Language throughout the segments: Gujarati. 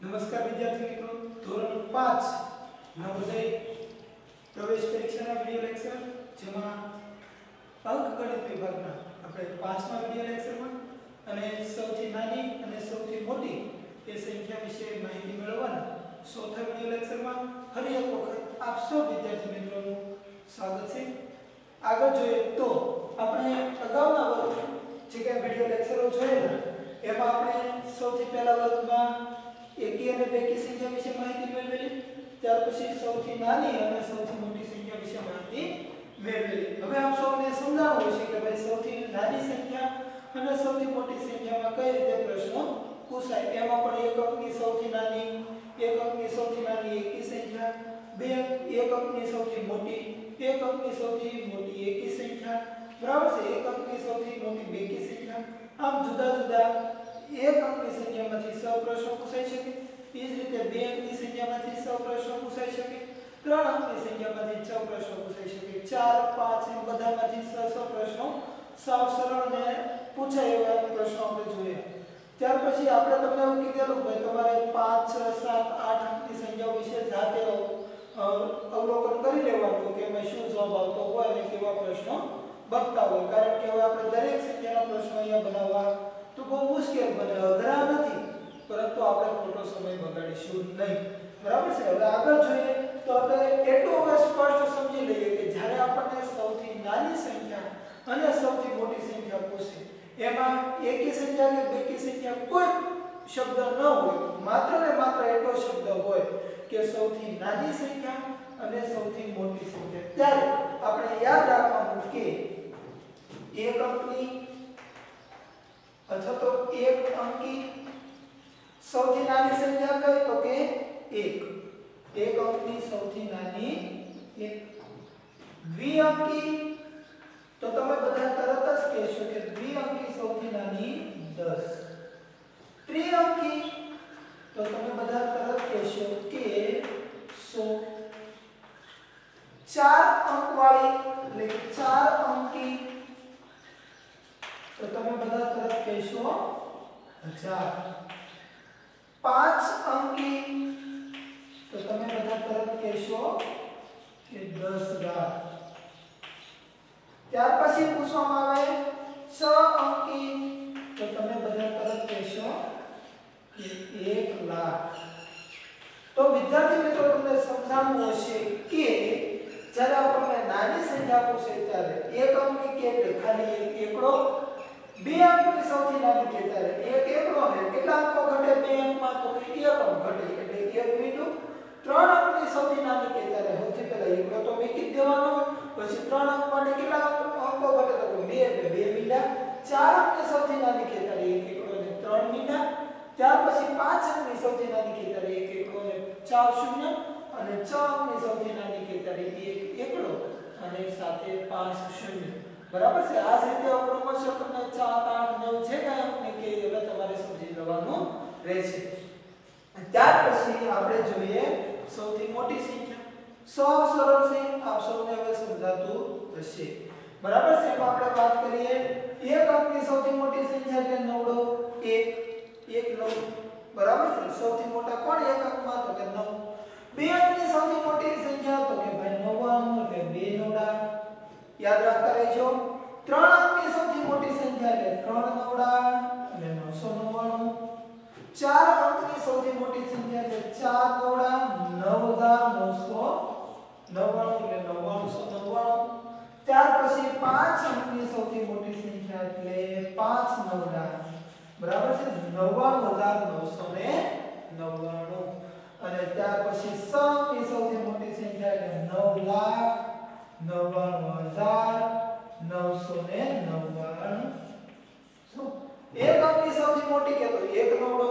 નમસ્કાર વિદ્યાર્થી મિત્રો. ધોરણ 5 નવોદય પ્રવેશ પરીક્ષાના વિડિયો લેક્ચર જેમાં અંકગણિત વિભાગના આપણે પાંચમા વિડિયો લેક્ચરમાં અને સૌથી નાની અને સૌથી મોટી એ સંખ્યા વિશે માહિતી મેળવવાના ચોથા વિડિયો લેક્ચરમાં ફરી એક વખત આપ સૌ વિદ્યાર્થી મિત્રોનું સ્વાગત છે. આગળ જોઈએ તો આપણે અગાઉના વર્ગ જે કે વિડિયો લેક્ચરો જોયેલા, એમાં આપણે સૌથી પહેલા વર્ગમાં એકી અને બેકી સંખ્યા વિશે માહિતી મેળવેલી ત્યાર પછી સૌથી નાની અને સૌથી મોટી સંખ્યા વિશે માહિતી મેળવેલી હવે આપ સૌને સમજાવવું છે કે ભાઈ સૌથી નાની સંખ્યા અને સૌથી મોટી સંખ્યામાં કઈ રીતે પ્રશ્નો પૂછાય એમાં પણ એક અંકની સૌથી નાની એક અંકની સૌથી નાની એકી સંખ્યા બે એક અંકની સૌથી મોટી એક અંકની સૌથી મોટી એકી સંખ્યા બરાબર છે એક અંકની સૌથી મોટી બેકી સંખ્યા આમ જુદા જુદા એક અંકની સંખ્યામાંથી સો પ્રશ્નો પૂછાઈ શકે એ જ રીતે બે અંકની સંખ્યામાંથી સો પ્રશ્નો પૂછાઈ શકે ત્રણ અંકની સંખ્યામાંથી છ પ્રશ્નો પૂછાઈ શકે ચાર પાંચ એમ બધામાંથી સો સો પ્રશ્નો સાવ સરળ અને પૂછાય એવા પ્રશ્નો આપણે જોઈએ ત્યાર પછી આપણે તમને એવું કીધેલું ભાઈ તમારે પાંચ છ સાત આઠ અંકની સંખ્યાઓ વિશે જાતે અવલોકન કરી લેવાનું કે એમાં શું જવાબ આવતો હોય અને કેવા પ્રશ્નો બનતા હોય કારણ કે હવે આપણે દરેક સંખ્યાના પ્રશ્નો અહીંયા બનાવવા તો બહુ મુશ્કેલ બને, અઘરા નથી. પરંતુ આપણે ખોટો સમય બગાડીશું નહીં. બરાબર છે? હવે આગળ જોઈએ તો આપણે એટલું હવે સ્પષ્ટ સમજી લઈએ કે જ્યારે આપણને સૌથી નાની સંખ્યા અને સૌથી મોટી સંખ્યા પૂછે, એમાં એકી સંખ્યા કે બેકી સંખ્યા કોઈ શબ્દ ન હોય, માત્ર ને માત્ર એટલો શબ્દ હોય કે સૌથી નાની સંખ્યા અને સૌથી મોટી સંખ્યા. ત્યારે આપણે યાદ રાખવાનું કે એક અંકની અથવા તો એક અંકી સૌથી નાની સંખ્યા કઈ તો કે 1 એક અંકની સૌથી નાની એક દ્વિઅંકી તો તમે બધા તરત જ કહેશો કે દ્વિઅંકી સૌથી નાની 10 ત્રિઅંકી તો તમે બધા તરત કહેશો કે 100 ચાર અંક વાળી એટલે કે બધા તરત કહેશો 1000 પાંચ અંકી તો તમે બધા તરત કહેશો કે 10000 ત્યાર પછી પૂછવામાં આવે છ અંકી તો તમે બધા તરત કહેશો કે 1 લાખ તો વિદ્યાર્થી મિત્રો તમને સમજાવવું હશે કે જ્યારે આપણને નાની સંખ્યા પૂછે ત્યારે એક અંકની કે એટલે ખાલી એક એકડો બે અંકની સૌથી નાની કે એક એકડો ને કેટલા અંકો ઘટે? બે અંકમાં તો કે એક અંક ઘટે. એટલે એક મીઠું ત્રણ અંકની સૌથી નાની કે ત્યારે સૌથી પહેલા એકડો તો મૂકી દેવાનો. પછી ત્રણ અંક માટે કેટલા અંકો ઘટે? તો બે એટલે બે મીંડા. ચાર અંકની સૌથી નાની કે ત્યારે એક એકડો ને ત્રણ મીંડા. ત્યાર પછી પાંચ અંકની સૌથી નાની કે ત્યારે એક એકડો ને ચાર શૂન્ય. અને છ અંકની સૌથી નાની કે ત્યારે એક એકડો અને સાથે પાંચ શૂન્ય. બરાબર છે? આ રીતે ક્રમશઃ તમને 4 8 9 જે કાંઈ અંકને કે એટલે તમારે સમજી લેવાનું રહેશે. ત્યાર પછી આપણે જોઈએ સૌથી મોટી સંખ્યા. સૌ સરળ છે, આપ સૌને હવે સમજાતું હશે. બરાબર છે? તો આપણે વાત કરીએ, એક અંકની સૌથી મોટી સંખ્યા એટલે નવડો 1 1 9 બરાબર છે? સૌથી મોટા કોણ એક અંકમાં? તો કે 9 બે અંકની સૌથી મોટી સંખ્યા તો કે ભાઈ 99 એટલે બે નવડા યાદ રાખતા રહેજો. 3 અંકની સૌથી મોટી સંખ્યા એટલે ત્રણ નવડા અને 999 ચાર અંકની સૌથી મોટી સંખ્યા એટલે ચાર નવડા 9999 એટલે 9999 ત્યાર પછી પાંચ અંકની સૌથી મોટી સંખ્યા એટલે પાંચ નવડા. બરાબર છે? 99999 અને ત્યાર પછી સ અંકની સૌથી મોટી સંખ્યા એટલે 9 લાખ નવ્વાણું હજાર નવસો ને નવ્વાણું એક અંકની સૌથી મોટી કેતો એક નવડો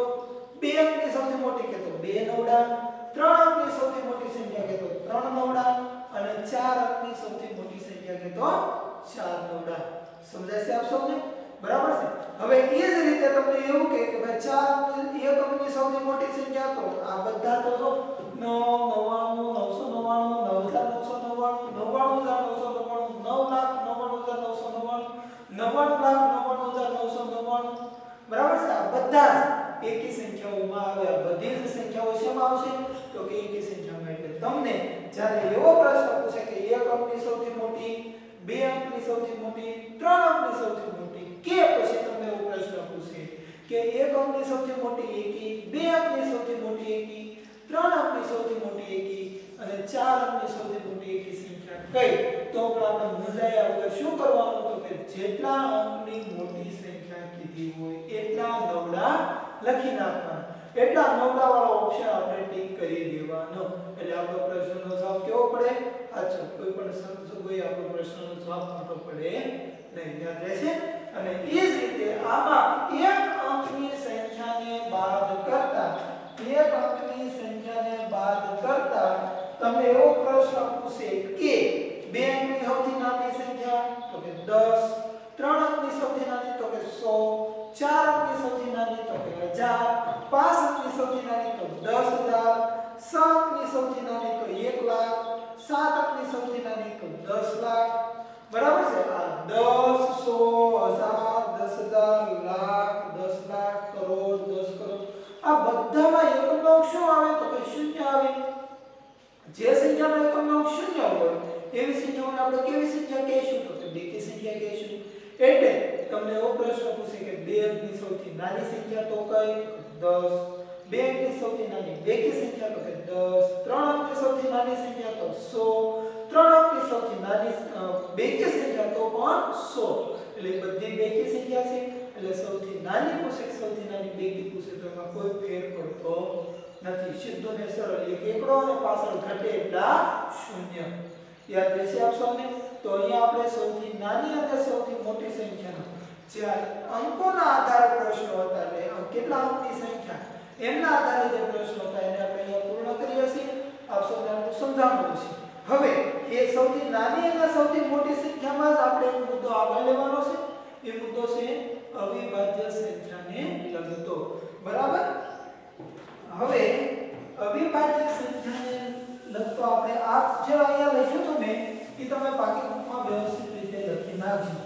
બે અંકની સૌથી મોટી કેતો બે નવડા ત્રણ અંકની સૌથી મોટી સંખ્યા કેતો ત્રણ નવડા અને ચાર અંકની સૌથી મોટી સંખ્યા કેતો ચાર નવડા સમજાય છે આપ સૌને બરાબર છે હવે એ જ રીતે તમને એવું કહે કે ભાઈ ચાર અંકની એક અંકની સૌથી મોટી સંખ્યા તો આ બધા તો જો 9 99 999 9999 નવ્વાણું લાખ નવ્વાણું હજાર નવસો નવ્વાણું બરાબર છે આ બધા જ એકી સંખ્યાઓમાં આવે આ બધી જ સંખ્યાઓ શેમાં આવશે તો કે એકી સંખ્યામાં એટલે તમને જ્યારે એવો પ્રશ્ન પૂછે કે એક અંકની સૌથી મોટી બે અંકની સૌથી મોટી ત્રણ અંકની સૌથી મોટી કે પછી તમને એવો પ્રશ્ન પૂછે કે એક અંકની સૌથી મોટી એકી બે અંકની સૌથી મોટી એકી ત્રણ અંકની સૌથી મોટી એકી અને ચાર અંકની સૌથી મોટી એકી સંખ્યા. કઈ? તો પણ આપણે મૂંઝાયા વગર શું કરવાનું તો કે જેટલા અંકની મોટી સંખ્યા કીધી હોય એટલા નવડા લખી નાખવાના. એટલા નવડા વાળો ઓપ્શન આપણે ટીક કરી દેવાનો. એટલે આપણો પ્રશ્નનો જવાબ કેવો પડે? સાચો. કોઈ પણ સમજો કોઈ આપણો પ્રશ્નનો જવાબ ખોટો પડે નહીં. યાદ રહેશે? અને એ જ રીતે આમાં એક અંકની સંખ્યાને બાદ કરતા એક અંકની સંખ્યાને બાદ કરતા તમને એવો પ્રશ્ન પૂછે કે બે અંકની સૌથી નાની સંખ્યા તો કે 10 ત્રણ અંકની સૌથી નાની તો કે 100 ચાર અંકની સૌથી નાની તો કે 1000 પાંચ અંકની સૌથી નાની તો 10000 સાત અંકની સૌથી નાની તો 1 લાખ, સાત અંકની સૌથી નાની તો 10 લાખ. બરાબર છે? આ 10 આપણે કેવી સંખ્યા કહીશું તો કે બેકી સંખ્યા કહીશું એટલે તમને એવો પ્રશ્ન પૂછે કે બે અંકની સૌથી નાની સંખ્યા તો કઈ 10 બે અંકની સૌથી નાની બેકી સંખ્યા તો કે 10 ત્રણ અંકની સૌથી નાની સંખ્યા તો 100 ત્રણ અંકની સૌથી નાની અ, બેકી સંખ્યા તો પણ 100 એટલે બધી બેકી સંખ્યા છે એટલે સૌથી નાની પૂછે કે સૌથી નાની બેકી પૂછે તો એમાં કોઈ ફેર પડતો નથી સીધો ને સરળ એક એકડો અને પાછળ ઘટે એટલા શૂન્ય યાદ રહેશે આપ સૌને તો અહીંયા આપણે સૌથી નાની અને સૌથી મોટી સંખ્યાનો, જે અંકોના આધારે પ્રશ્નો હતા, એટલે કેટલા અંકની સંખ્યા? એમના આધારે જે પ્રશ્નો હતા, એને આપણે અહીંયા પૂર્ણ કરીએ છીએ આપ સૌને આટલું સમજાવવાનું છે હવે, એ સૌથી નાની અને સૌથી મોટી સંખ્યામાં જ આપણે એક મુદ્દો આગળ લેવાનો છે. એ મુદ્દો છે અવિભાજ્ય સંખ્યાને લગતો બરાબર? હવે, અવિભાજ્ય સંખ્યાને લગતો આપણે આ જે અહીંયા લખ્યું હતું મેં એ તમે પાકીટમાં વ્યવસ્થિત રીતે લખી નાખજો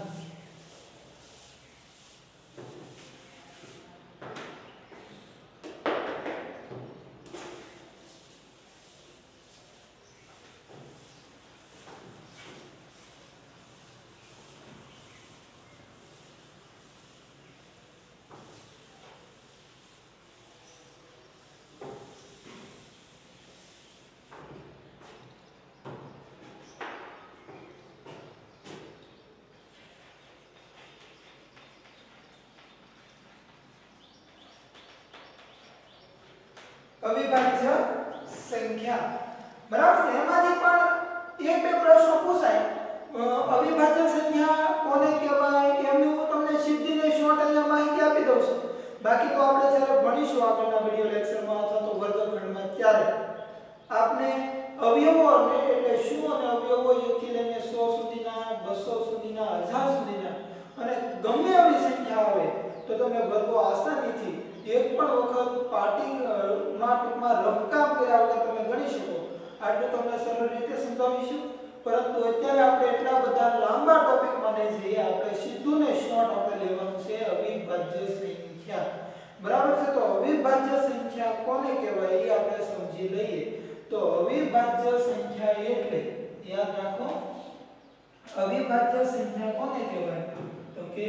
અવિભાજ્ય સંખ્યા. બરાબર છે? એમાંથી પણ એક બે પ્રશ્નો પૂછાય. અવિભાજ્ય સંખ્યા કોને કહેવાય? એમની હું તમને સીધીને શોર્ટ અહીંયા માહિતી આપી દઉં છું. બાકી તો આપણે જ્યારે ભણીશું આગળના વિડિયો લેક્ચરમાં અથવા તો વર્ગખંડમાં, ત્યારે આપણે અવયવો અને એટલે શું અને અવયવો એકથી લઈને 100 સુધીના 200 સુધીના 1000 સુધીના અને ગમે એવી સંખ્યા આવે તો તમે વર્ગો આસાનીથી એક પણ વખત પાર્ટી માં ટૂંકમાં રફકામ કર્યા વગર તમે ગણી શકો. આટલું તમને સરળ રીતે સમજાવીશું. પરંતુ અત્યારે આપણે એટલા બધા લાંબા ટોપિકમાં નહીં જઈએ આપણે સીધું ને શોર્ટ આપણે લેવાનું છે, અવિભાજ્ય સંખ્યા. બરાબર છે? તો અવિભાજ્ય સંખ્યા કોને કહેવાય, એ આપણે સમજી લઈએ. તો અવિભાજ્ય સંખ્યા એટલે, યાદ રાખો, અવિભાજ્ય સંખ્યા કોને કહેવાય? તો કે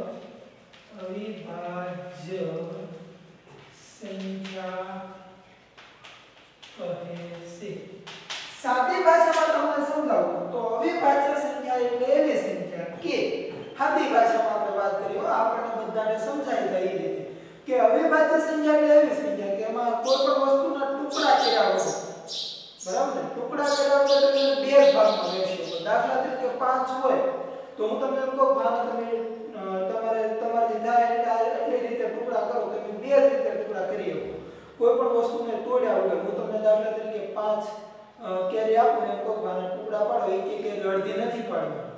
વસ્તુને તોડ્યા વગર હું તમને દાખલા તરીકે પાંચ અ, કેરી આપું ને એમ કહું કે આના ટુકડા પાડો એક એક કેરી અડધી નથી પાડવાની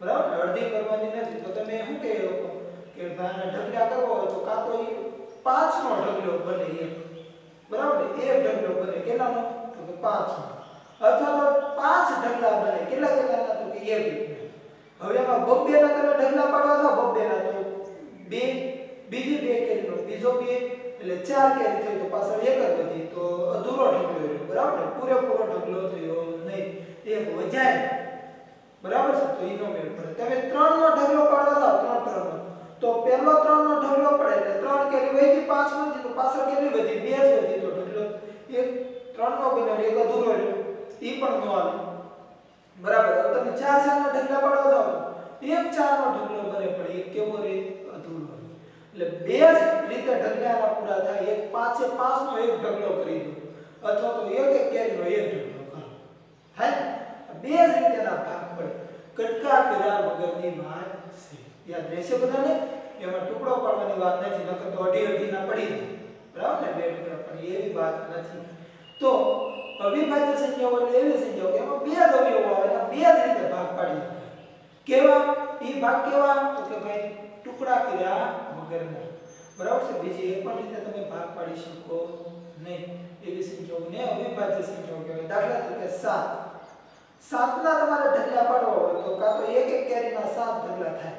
બરાબર ને? અડધી કરવાની નથી તો તમે શું કહી શકો કે ભાઈ આના ઢગલા કરવા હોય તો કાં તો ઈ પાંચનો ઢગલો બને એક બરાબર ને એક ઢગલો બને કેટલાનો તો કે પાંચનો અથવા તો પાંચ ઢગલા બને કેટલા કેટલાના તો કે એક એકના હવે એમાં બબ્બે ના તમે ઢગલા પાડવા જાઓ બબ્બે ના તો બે બીજી બે કેરીનો બીજો બે એટલે ચાર કેરી થઈ તો પાછળ એક જ હતી, તો અધૂરો ઢગલો રહ્યો, બરાબર? ને પૂરેપૂરો ઢગલો થયો નહીં, એક વજાય બરાબર છે? તો ઈનો મેળ પડે. તમે ત્રણ નો ઢગલો પાડવા જાઓ, ત્રણ ત્રણ તો પહેલો ત્રણ નો ઢગલો પડે એટલે ત્રણ કેરી વધી, પાંચ વધી, તો પાછળ કેટલી વધી? બે જ વધી. તો ઢગલો એક ત્રણ નો બન્યો એક અધૂરો રહ્યો. ઈ પણ નો આવે. બરાબર? તમે ચાર ચાર નો ઢગલા પાડવા જાઓ. એક ચાર નો ઢગલો બને પણ એક કેવો રહે એટલે બે જ રીતે ઢગલાના પૂરા થાય. એક પાંચે પાંચ નો એક ઢગલો કરી દો. અથવા તો એક એક કેરીનો એક ઢગલો કરો. હે? બે જ રીતેના ભાગ પડે. કટકા કર્યા વગરની વાત છે. યાદ રહેશે બધાને? એમાં ટુકડો પાડવાની વાત નથી, નકર તો અઢી અઢી ના પડી જાય. બરાબર ને? બે ટુકડા પડી, એવી વાત નથી. તો અવિભાજ્ય સંખ્યાઓ એટલે એવી સંખ્યાઓ કે એમાં બે જ અવયવો આવે અને બે જ રીતે ભાગ પાડી કેવા? એ ભાગ કેવા? તો કે ભાઈ ટુકડા કર્યા વગરના બરાબર છે બીજી એક પણ રીતે તમે ભાગ પાડી શકો નહીં એવી સંખ્યાઓને અવિભાજ્ય સંખ્યાઓ કહેવાય દાખલા તરીકે 7 સાતના તમારે ઢગલા પાડવા હોય તો કાં તો એક એક કેરીના સાત ઢગલા થાય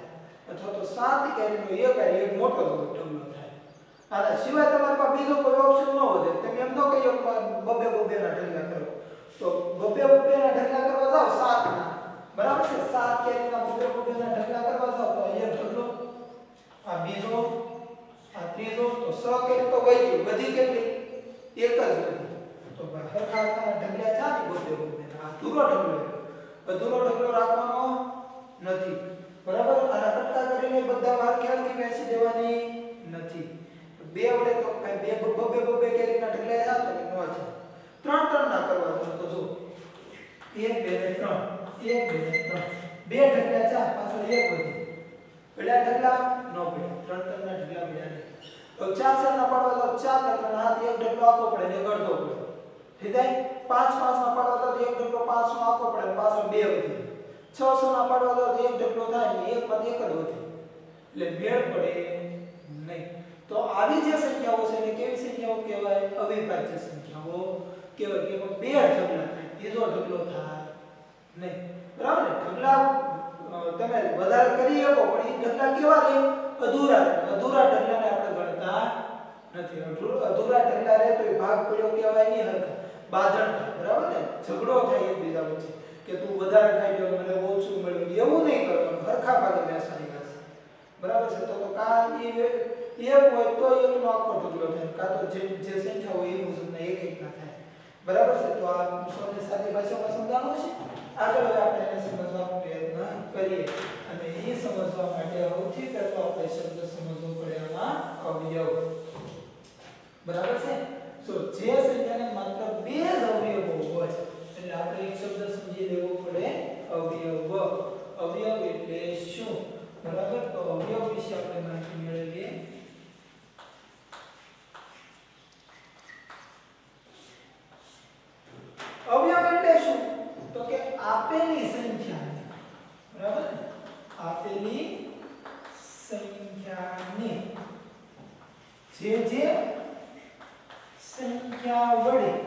અથવા તો સાત કેરીનો એક હારે એક મોટો ઢગલો થાય આના સિવાય તમારી પાસે બીજો કોઈ ઓપ્શન ન વધે તમે એમ ન કહીએ કે બબે બબે ના ઢગલા કરો તો બબે બબે ના ઢગલા કરવા જાઓ સાત ના બરાબર છે સાત કેરીના બબે બબે ના ઢગલા કરવા જાઓ તો એક ઢગલો આ બીજો આ ત્રીજો તો સ કેરી તો વહી ગયું બધી કેટલી એક જ બધી તો હરખા હરખા ઢગલા ચાલી બબે બબે ના અધૂરો ઢગલો રહ્યો. અધૂરો ઢગલો રાખવાનો નથી બરાબર આના કટકા કરીને બધા વાર ખ્યાલથી બેસી દેવાની નથી બે વડે તો કાંઈ બે બબે બબે કેરીના ઢગલા જાતો કે નો છે ત્રણ ત્રણ ના કરવા દો તો જો એક બે ને ત્રણ એક બે ને ત્રણ બે ઢગલા ચાર પાછળ એક વધી પેલા ઢગલા નો પડ્યા ત્રણ ત્રણ ના ઢગલા પડ્યા નહીં તો ચાર ચાર ના પાડવા તો ચાર ના ત્રણ હાથ એક ઢગલો આખો પડે ને એક અડધો પડે હિદાય પાંચ પાંચ ના પાડવા તો એક ઢગલો પાંચ નો આખો પડે ને પાછળ બે વધી છ છ ના પાડવા તો એક ઢગલો થાય ને એક માંથી એક જ વધે એટલે મેળ પડે નહીં તો આવી જે સંખ્યાઓ છે એને કેવી સંખ્યાઓ કહેવાય અવિભાજ્ય સંખ્યાઓ કહેવાય કે એમાં બે ઢગલા થાય બીજો ઢગલો થાય નહીં બરાબર ને ઢગલા અ, તમે વધારે કરી શકો, પણ એ ઢગલા કેવા રહે? અધૂરા અધૂરા ઢગલાને આપણે ગણતા નથી. અધૂરા ઢગલા રહે તો એ ભાગ પડ્યો કહેવાય નહીં હરકત બાધણ બરાબર ને? ઝઘડો થાય એકબીજા વચ્ચે. કે તું વધારે ખાઈ ગયો મને ઓછું મળ્યું એવું નહીં કરવાનું. હરખા ભાગે બેસવાની વાત બરાબર છે? તો તો કા એ એક હોય તો એકનો આખો ઢગલો થાય. કાં તો જે જે સંખ્યા હોય એ મુજબના એક એક ના થાય. બરાબર છે? તો આ સૌને સાદી ભાષામાં સમજાવવાનું છે? આગળ હવે આપણે એને સમજવાનો પ્રયત્ન કરીએ. અને એ સમજવા માટે સૌથી પહેલો આપણે શબ્દ સમજવો પડે એમાં અવયવ. બરાબર છે? તો જે સંખ્યાને માત્ર બે જ અવયવો હોય, એટલે આપણે એક શબ્દ સમજી લેવો પડે અવયવ. અવયવ એટલે શું? બરાબર? તો અવયવ વિશે આપણે માહિતી મેળવીએ. જે જે સંખ્યા વડે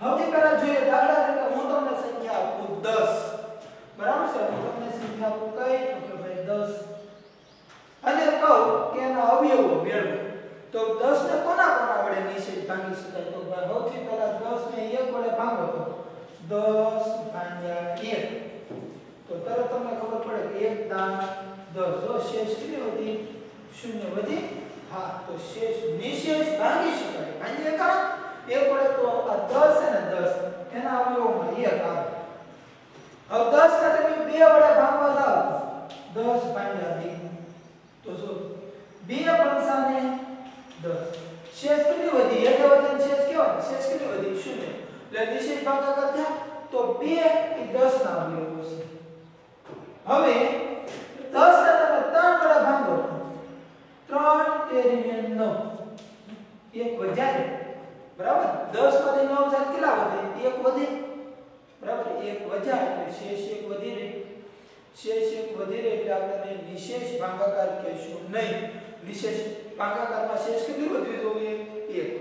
સૌથી પહેલા જોઈએ દાખલા તરીકે હું તમને સંખ્યા આપું 10 બરાબર છે? હું તમને સંખ્યા આપું કઈ? તો કે ભાઈ 10 અને કહું કે એના અવયવો મેળવો. તો 10 ને કોના કોના વડે નિશ્ચિત ભાગી શકાય? તો ભાઈ સૌથી પહેલા 10 ને 1 વડે ભાગો તો 10 ભાગ્યા 1 તો તરત તમને ખબર પડે કે એક દાન 10 જો શેષ કેટલી વધી? શૂન્ય વધી? હા, તો શેષ નિશેષ ભાગી શકાય. ભાગ્યા કા એક વડે તો આ 10 છે ને 10 એના અવયવોમાં 1 આવે. હવે 10 ને તમે બે વડે ભાગવા જાઓ 10 ભાગ્યા 2 તો જો 2 પંચાને 10 શેષ કેટલી વધી? એક વજન શેષ કેવા શેષ કેટલી વધી? શૂન્ય. એટલે નિશેષ ભાગાકાર થયા, તો 2 એ 10 ના અવયવો છે. હવે 10 ને તમે 3 વડે ભાગો. 3 તેરી ને 9 એક વધારે બરાબર 10 માંથી 9 જાય કેટલા વધે એક વધે બરાબર એક વધ્યા એટલે શેષ એક વધી રહે શેષ એક વધી રહે એટલે આપણે નિશેષ ભાગાકાર કહેશું નહીં નિશેષ ભાગાકારમાં શેષ કેટલી વધવી જોઈએ એક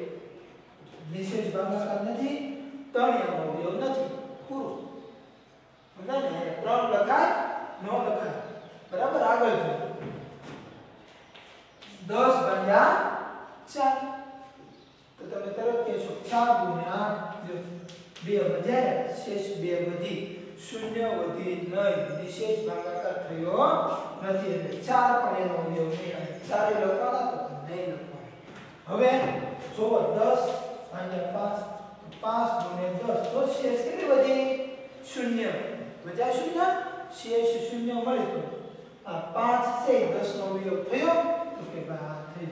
નિશેષ ભાગાકાર નથી ત્રણ એનો અવયવ નથી પૂરું સમજાય ને ત્રણ લખાય ન લખાય બરાબર આગળ જો 10 ભાગ્યા 4 તો તમે તરત કહેશો 4 ગુણ્યા 8 જો બે વધ્યા શેષ બે વધી શૂન્ય વધી નહીં નિશેષ ભાગાકાર થયો નથી એટલે 4 પણ એનો અવયવ નહીં ચારે લખવાના તો નહીં લખવાના હવે જો 10 ભાગ્યા 5 5 ગુણ્યા 10 તો શેષ કેટલી વધી શૂન્ય વધ્યા શૂન્ય શેષ શૂન્ય મળે તો આ 5 છે 10 નો અવયવ થયો તો કે ભાઈ આ થઈ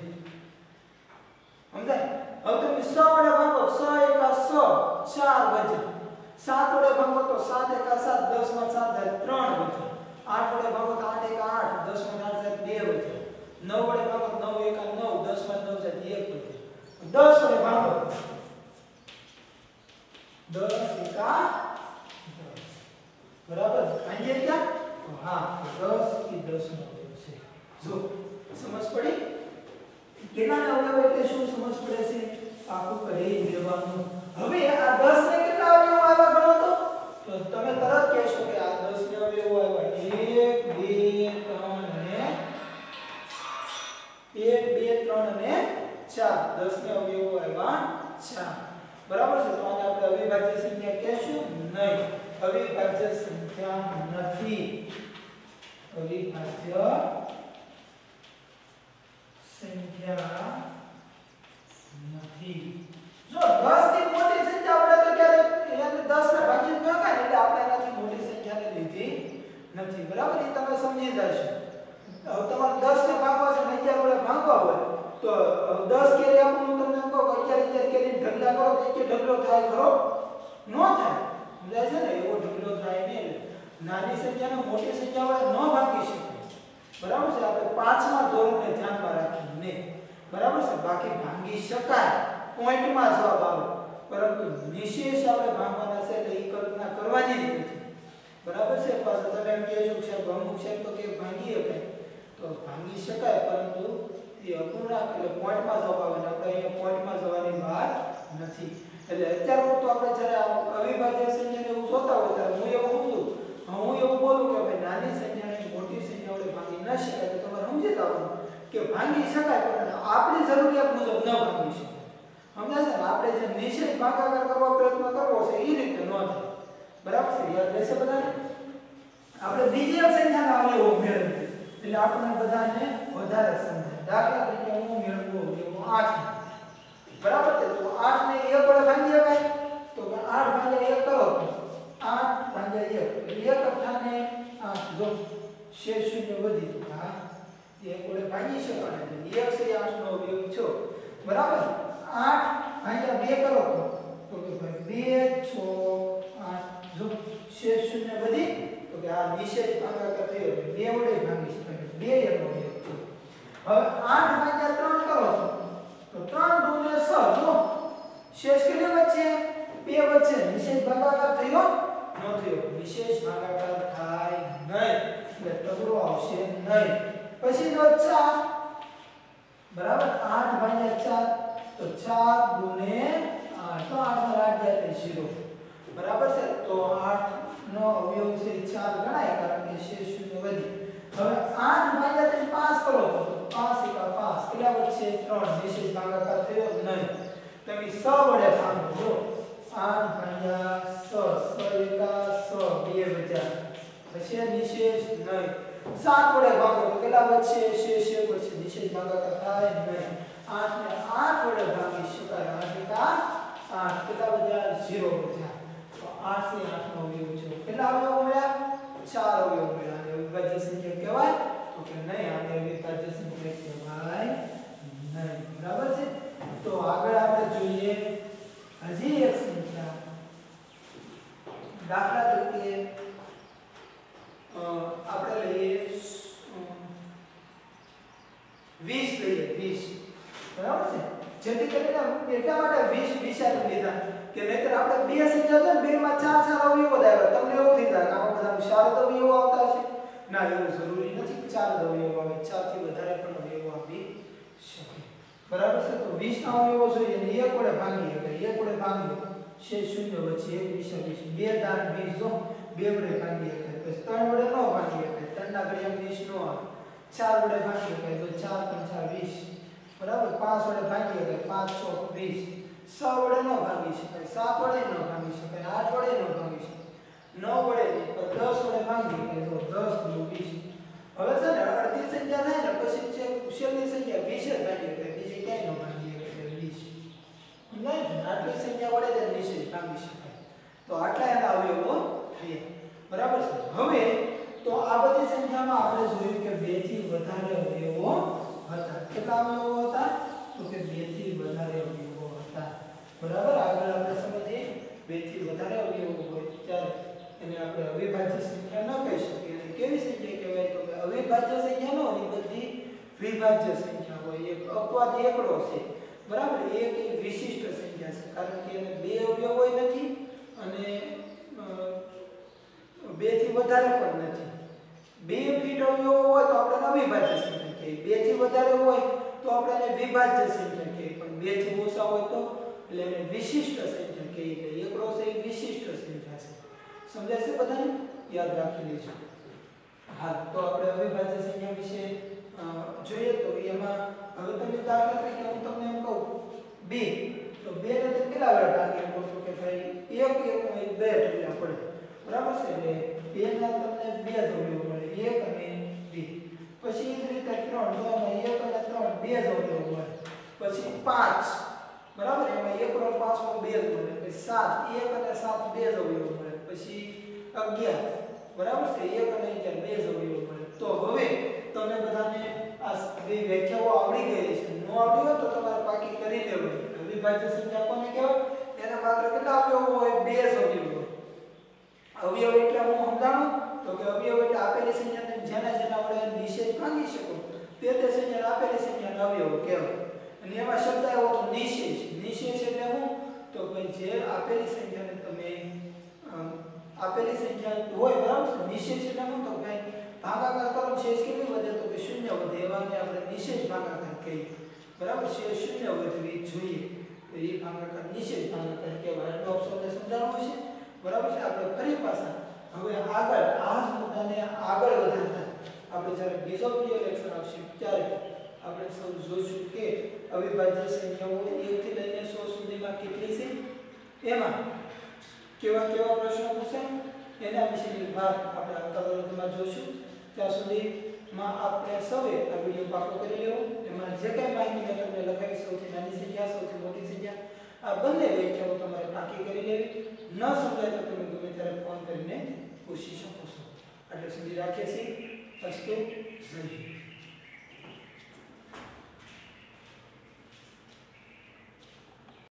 સમજાય હવે તમે 100 વડે ભાગો 100 એકા 100 ચાર વધે. 7 વડે ભાગો તો 7 એકા 7 10 માં 7 થાય 3 વધે. 8 વડે ભાગો તો 8 એકા 8 10 માં 8 થાય 2 વધે. 9 વડે ભાગો તો 9 એકા 9 10 માં 9 થાય 1 વધે. 10 વડે ભાગો 10 એકા બરાબર? ભાંગીએ ક્યાં? હા 10 થી 10 નો છે. જો, સમજ પડી? કેના અવયવ એટલે શું સમજ પડે છે આખું કરી લેવાનું હવે આ 10 ને કેટલા અવયવ આવ્યા ગણો તો તો તમે તરત કહેશો કે આ 10 ને અવયવ આવ્યા 1 2 3 અને 1 2 3 અને 4 10 ને અવયવ આવ્યા 4 બરાબર છે તો આને આપણે અવિભાજ્ય સંખ્યા કહેશું નહીં અવિભાજ્ય સંખ્યા નથી અવિભાજ્ય સંખ્યા નથી જો 10 થી મોટી સંખ્યા આપણે તો ક્યારે એને 10 ના ભાગી ન કરે એટલે આપણે એનાથી મોટી સંખ્યાને લીધી નથી બરાબર એ તમે સમજી જશો હવે તમારે 10 ને ભાગવા છે ને 11 વડે ભાગવા હોય તો 10 કેરી આપું હું તમને કહું 11 11 કેરી ઢગલા કરો તો એક ઢગલો થાય ખરો ન થાય સમજાય છે ને એવો ઢગલો થાય નહીં નાની સંખ્યાને મોટી સંખ્યા વડે ન ભાગી શકાય બરાબર છે આપણે પાંચમા ધોરણને ધ્યાનમાં રાખીને બરાબર છે બાકી ભાંગી શકાય પોઈન્ટમાં જવાબ આવે પરંતુ નિશેષ આપણે ભાંગવાના છે એટલે એ કલ્પના કરવાની જ નથી બરાબર છે પાછા તમે એમ કહેશો કે સાહેબ અમુક છે તો કે ભાંગી શકાય તો ભાંગી શકાય પરંતુ એ અપૂર્ણાંક એટલે પોઈન્ટમાં જવાબ આવે ને આપણે અહીંયા પોઈન્ટમાં જવાની વાત નથી એટલે અત્યારે તો આપણે જ્યારે અવિભાજ્ય સંખ્યાને એવું જોતા હોય ત્યારે હું એવું કહું હું એવું બોલું કે ભાઈ નાની સંખ્યાને મોટી સંખ્યા વડે ભાંગી ન શકાય તો તમારે સમજી જવાનું કે ભાંગી શકાય પણ આપણી જરૂરિયાત મુજબ ન ભાંગી શકાય સમજાય છે ને આપણે જે નિશ્ચિત ભાગાકાર કરવા પ્રયત્ન કરવો છે એ રીતે ન થાય બરાબર છે યાદ રહેશે બધાને આપણે બીજી એક સંખ્યાના અવયવો મેળવીએ એટલે આપણને બધાને વધારે સમજાય દાખલા તરીકે હું મેળવું એવું 8 બરાબર છે તો 8 ને 1 વડે ભાંગી શકાય તો 8 ભાગ્યા 1 કરો 8 ભાગ્યા 1 એટલે 1 અઠાને 8 જો શેષ શૂન્ય વધી તો હા એક વડે ભાગી શકાય એટલે 1 એ 8 નો અવયવ છે બરાબર? 8 ભાગ્યા 2 કરો તો. કે ભાઈ 2 6 8 જો શેષ શૂન્ય વધી તો કે આ નિશેષ ભાગાકાર થયો. એટલે 2 વડે ભાગી શકાય 2 એનો અવયવ છે હવે 8 ભાગ્યા 3 કરો તો. 3 દુને 6 જો. શેષ કેટલી વચ્ચે? 2 વચ્ચે. નિશેષ ભાગાકાર થયો? ન થયો. વિશેષ ભાગાકાર થાય નહીં. એટલે તગડો આવશે નહીં. પછી નો 4 બરાબર? 8 ભાગ્યા 4 તો 4 ગુણે 8 તો 8 પર 8 જાય એટલે 0 બરાબર છે? તો 8 નો અવયવ છે 4 ગણાય કારણ કે શેષ શૂન્ય વધી. હવે 8 ભાગ્યા તમે 5 કરો. તો 5 એકા 5 કેટલા વધશે 3 નિશ્ચિત ભાગાકાર થયો નહીં. તમે 6 વડે ભાગો જો 8 ભાગ્યા 6 6 એકા 6 2 વજા. પછી નિશેષ નહીં. 7 વડે ભાગો. તો કેટલા વધશે શેષ એક વધશે નિશેષ ભાગાકાર થાય નહીં. 8 ને 8 વડે ભાગી શકાય. 8 એકા 8 કેટલા વધ્યા 0 વધ્યા તો 8 થી 8 નો અવયવ છે. કેટલા અવયવ મળ્યા? ચાર અવયવ મળ્યા. અને અવિભાજ્ય સંખ્યા કહેવાય તો કે નહીં. આને અવિભાજ્ય સંખ્યા કહેવાય નહીં બરાબર છે તો આગળ આપણે જોઈએ હજી એક સંખ્યા દાખલા તરીકે અ, આપણે લઈએ વીસ લઈએ વીસ બરાબર છે જેથી કરીને એટલા માટે વીસ વિચારી લીધા કે નહીતર આપણે બે સંખ્યા છે ને બે માં ચાર ચાર અવયવો જ આવ્યા તમને એવું થઈ જાય કે આમાં બધા ચાર જ અવયવો આવતા છે ના એવું જરૂરી નથી કે ચાર જ અવયવો આવે ચારથી વધારે પણ અવયવો આવી શકે છે તો 20 ના અવયવો જોઈએ ને એક વડે ભાગીએ એટલે એક વડે ભાગીએ છે શૂન્ય વચ્ચે એક વિશે વીસ બે દાન વીસ જો બે વડે ભાગીએ એટલે પછી ત્રણ વડે ન ભાગીએ એટલે ત્રણ ના ઘડિયા વીસ નો આવે. ચાર વડે ભાગીએ એટલે તો ચાર ત્રણ ચાર વીસ. બરાબર? પાંચ વડે ભાગીએ એટલે પાંચ ચોક વીસ. છ વડે ન ભાગી શકાય. સાત વડે ન ભાગી શકાય. આઠ વડે ન ભાગી શકાય. નવ વડે નહીં પણ દસ વડે ભાગી એટલે તો દસ દુ વીસ. હવે છે અડધી સંખ્યા થાય ને પછી છે છેલ્લી સંખ્યા ભાગી બીજી ક્યાંય ન ભાગી એટલે વીસ નહીં આટલી સંખ્યા વડે જ નિશ્ચિત ભાગી શકાય તો આટલા એના અવયવો થયા બરાબર છે હવે તો આ બધી સંખ્યામાં આપણે જોયું કે બે થી વધારે અવયવો હતા કેટલા અવયવો હતા તો કે બે થી વધારે અવયવો હતા બરાબર આગળ આપણે સમજીએ બે થી વધારે અવયવો હોય ત્યારે એને આપણે અવિભાજ્ય સંખ્યા ન કહી શકીએ અને કેવી સંખ્યા કહેવાય તો કે અવિભાજ્ય સંખ્યા નો એની બધી વિભાજ્ય સંખ્યા હોય એક અપવાદ એકડો છે બરાબર એક એક વિશિષ્ટ સંખ્યા છે કારણ કે એને બે અવયવો નથી અને અ, બે થી વધારે પણ નથી બે ફીટ અવયવો હોય તો આપણે અવિભાજ્ય સંખ્યા કહીએ બે થી વધારે હોય તો આપણે એને વિભાજ્ય સંખ્યા કહીએ પણ બે થી ઓછા હોય તો એટલે એને વિશિષ્ટ સંખ્યા કહીએ એટલે એકડો છે એ વિશિષ્ટ સંખ્યા છે સમજાય છે બધાને યાદ રાખી લેજો હા તો આપણે અવિભાજ્ય સંખ્યા વિશે અ, જોઈએ તો એમાં હવે તમે દાખલા તરીકે હું તમને એમ કહું, બે. તો બે ને તમે કેટલા વાર શકો છો કે ભાઈ એક એક નો બે ટકા પડે? બરાબર છે? એટલે બે ના તમને બે જોડીઓ મળે, એક અને બે. પછી એ રીતે ત્રણ, જો એમાં એક અને ત્રણ બે જોડીઓ મળે પછી પાંચ. બરાબર? એમાં એક નો પાંચ નો બે જોડે પછી સાત. એક અને સાત બે જોડીઓ મળે, પછી અગિયાર. બરાબર છે? એક અને અગિયાર બે જોડીઓ મળે. તો હવે તમને બધાને આ બે વ્યાખ્યાઓ આવડી ગઈ છે. નો આવડી હોય તો તમારે પાકી કરી લેવાની અવિભાજ્ય સંખ્યા કોને કહેવાય? એના માત્ર કેટલા અવયવો હોય? બે જ અવયવો અવયવ એટલે હું સમજાણું? તો કે અવયવ એટલે આપેલી સંખ્યાને જેના જેના આપણે નિષેધ માંગી શકો. તે તે સંખ્યા આપેલી સંખ્યા અવયવ કહેવાય. અને એમાં શબ્દ આવ્યો તો નિશેષ નિશેષ એટલે હું? તો ભાઈ જે આપેલી સંખ્યાને તમે આપેલી સંખ્યા હોય બરાબર નિશેષ એટલે હું? તો ભાઈ ભાગાકાર કરો શેષ કેટલી વધે? તો કે શૂન્ય વધે એવાને આપણે નિશેષ ભાગાકાર કહીએ. બરાબર શેષ શૂન્ય વધવી જોઈએ. તો એ ભાગાકાર નિશેષ ભાગાકાર કહેવાય. એટલો ઓપ્શનને સમજાવવું છે બરાબર છે? આપણે ફરી પાછા હવે આગળ, આ જ મુદ્દાને આગળ વધારતા આપણે જ્યારે બીજો વિડિયો લેક્ચર આવશે ત્યારે આપણે સૌ જોઈશું કે અવિભાજ્ય સંખ્યાઓ 1 થી લઈને 100 સુધીમાં કેટલી છે? એમાં કેવા કેવા પ્રશ્નો પૂછાય એના વિશેની વાત આપણે આવતા વર્ગમાં જોઈશું. ત્યાં સુધીમાં આપણે સૌએ આ વિડિયો પાકો કરી લેવો એમાં જે કંઈ માહિતી મેં તમને લખાવી સૌથી નાની સંખ્યા સૌથી મોટી સંખ્યા આ બંને વ્યાખ્યાઓ તમારે પાકી કરી લેવી ન સમજાય તો તમે ગમે ત્યારે ફોન કરીને પૂછી શકો છો એટલે સુધી રાખીએ છીએ અસ્તુ જય હિન્દ